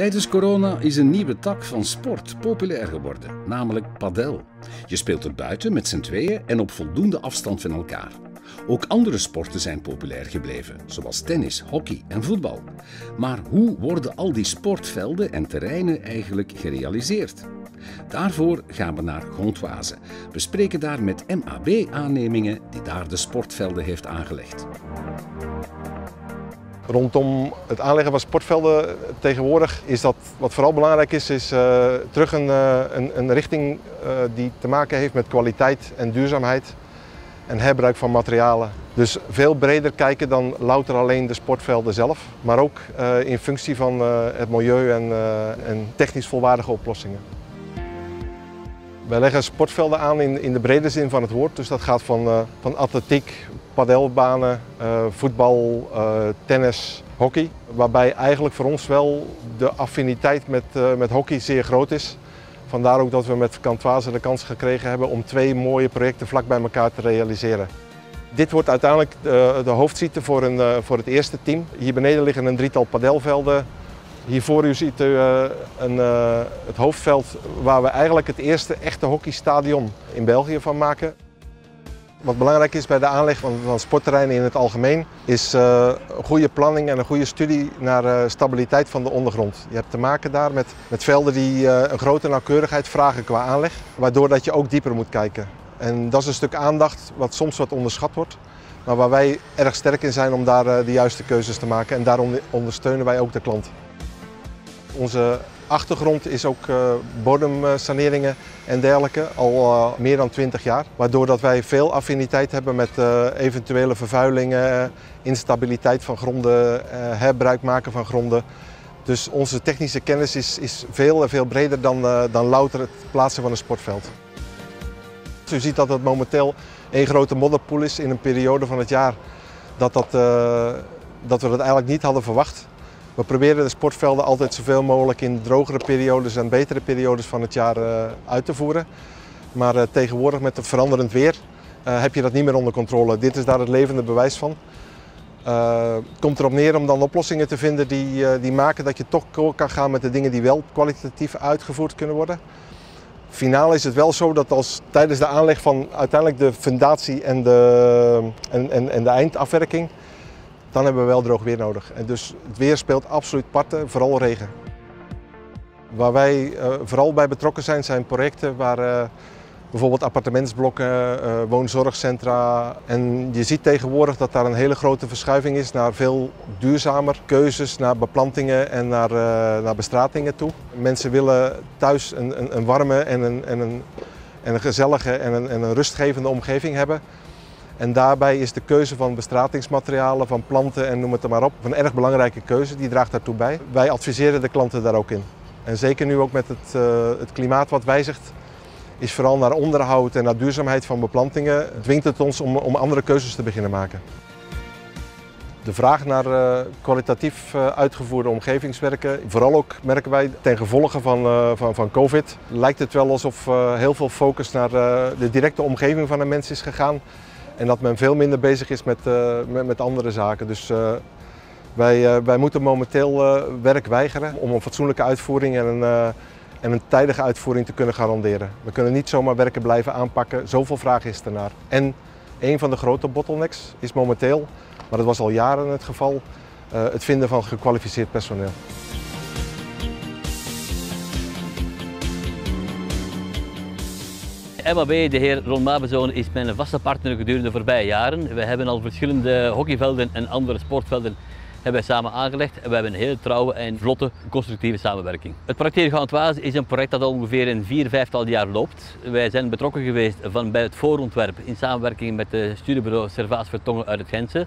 Tijdens corona is een nieuwe tak van sport populair geworden, namelijk padel. Je speelt er buiten met z'n tweeën en op voldoende afstand van elkaar. Ook andere sporten zijn populair gebleven, zoals tennis, hockey en voetbal. Maar hoe worden al die sportvelden en terreinen eigenlijk gerealiseerd? Daarvoor gaan we naar Gontwaze. We spreken daar met MAB-aannemingen die daar de sportvelden heeft aangelegd. Rondom het aanleggen van sportvelden tegenwoordig is dat wat vooral belangrijk is, is uh, terug een, uh, een, een richting uh, die te maken heeft met kwaliteit en duurzaamheid en herbruik van materialen. Dus veel breder kijken dan louter alleen de sportvelden zelf, maar ook in functie van het milieu en, en technisch volwaardige oplossingen. Wij leggen sportvelden aan in, in de brede zin van het woord. Dus dat gaat van, van atletiek, padelbanen, uh, voetbal, uh, tennis, hockey. Waarbij eigenlijk voor ons wel de affiniteit met, met hockey zeer groot is. Vandaar ook dat we met Kantwaze de kans gekregen hebben om twee mooie projecten vlak bij elkaar te realiseren. Dit wordt uiteindelijk de, de voor, een, voor het eerste team. Hier beneden liggen een drietal padelvelden, hier voor u ziet u een, het hoofdveld waar we eigenlijk het eerste echte hockeystadion in België van maken. Wat belangrijk is bij de aanleg van, sportterreinen in het algemeen is uh, een goede planning en een goede studie naar stabiliteit van de ondergrond. Je hebt te maken daar met, met velden die een grote nauwkeurigheid vragen qua aanleg, waardoor dat je ook dieper moet kijken. En dat is een stuk aandacht wat soms wat onderschat wordt. Maar waar wij erg sterk in zijn om daar de juiste keuzes te maken en daarom ondersteunen wij ook de klant. Onze achtergrond is ook uh, bodemsaneringen en dergelijke, al uh, meer dan 20 jaar. Waardoor dat wij veel affiniteit hebben met uh, eventuele vervuilingen, instabiliteit van gronden, herbruik maken van gronden. Dus onze technische kennis is, is veel veel breder dan, dan louter het plaatsen van een sportveld. U ziet dat het momenteel één grote modderpoel is in een periode van het jaar dat, dat, dat we dat eigenlijk niet hadden verwacht. We proberen de sportvelden altijd zoveel mogelijk in drogere periodes en betere periodes van het jaar uh, uit te voeren. Maar uh, tegenwoordig met het veranderend weer uh, heb je dat niet meer onder controle. Dit is daar het levende bewijs van. het komt erop neer om dan oplossingen te vinden die, die maken dat je toch kan gaan met de dingen die wel kwalitatief uitgevoerd kunnen worden. Finaal is het wel zo dat als tijdens de aanleg van uiteindelijk de fundatie en de, en, en de eindafwerking dan hebben we wel droog weer nodig. En dus het weer speelt absoluut parten, vooral regen. Waar wij uh, vooral bij betrokken zijn, zijn projecten waar uh, bijvoorbeeld appartementsblokken, uh, woonzorgcentra. En je ziet tegenwoordig dat daar een hele grote verschuiving is naar veel duurzamer keuzes, naar beplantingen en naar, naar bestratingen toe. Mensen willen thuis een, een, een warme en een, en, een, en een gezellige en een, en een rustgevende omgeving hebben. En daarbij is de keuze van bestratingsmaterialen, van planten en noem het er maar op, een erg belangrijke keuze. Die draagt daartoe bij. Wij adviseren de klanten daar ook in. En zeker nu ook met het, uh, het klimaat wat wijzigt, is vooral naar onderhoud en naar duurzaamheid van beplantingen, dwingt het ons om, om andere keuzes te beginnen maken. De vraag naar uh, kwalitatief uh, uitgevoerde omgevingswerken, vooral ook merken wij ten gevolge van, van, van COVID, lijkt het wel alsof heel veel focus naar de directe omgeving van een mens is gegaan. En dat men veel minder bezig is met, uh, met, met, andere zaken. Dus uh, wij, uh, wij moeten momenteel werk weigeren om een fatsoenlijke uitvoering en een, en een tijdige uitvoering te kunnen garanderen. We kunnen niet zomaar werken blijven aanpakken, zoveel vraag is ernaar. En een van de grote bottlenecks is momenteel, maar dat was al jaren het geval, het vinden van gekwalificeerd personeel. MAB, de heer Ron Mabezoon, is mijn vaste partner gedurende de voorbije jaren. We hebben al verschillende hockeyvelden en andere sportvelden hebben samen aangelegd en we hebben een hele trouwe en vlotte constructieve samenwerking. Het project hier is een project dat al ongeveer een vier, vijftal jaar loopt. Wij zijn betrokken geweest van bij het voorontwerp in samenwerking met het studiebureau Servaas Vertongen uit het Gentse.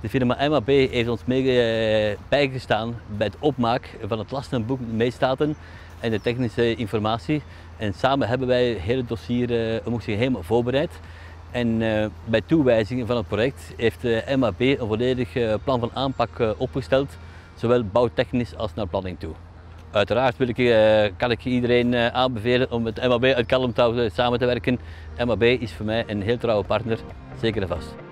De firma MAB heeft ons mee eh, bijgestaan bij het opmaak van het lastenboek meestaten en de technische informatie. En samen hebben wij het hele dossier uh, helemaal voorbereid. En uh, bij toewijzingen van het project heeft de uh, MAB een volledig plan van aanpak opgesteld, zowel bouwtechnisch als naar planning toe. Uiteraard wil ik, kan ik iedereen aanbevelen om met MAB uit Kalmthout samen te werken. MAB is voor mij een heel trouwe partner, zeker en vast.